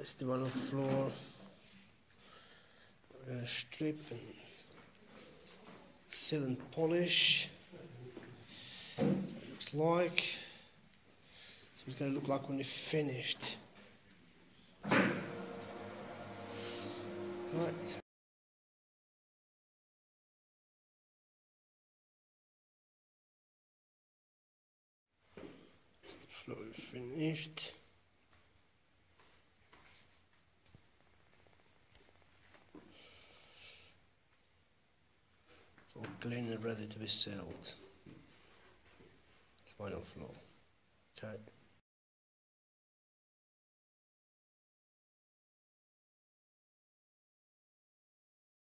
That's the one on the floor. We're going to strip and seal and polish. So it looks like. So it's going to look like when it's finished. Right. The floor is finished. Clean and ready to be sealed. It's final floor. Okay.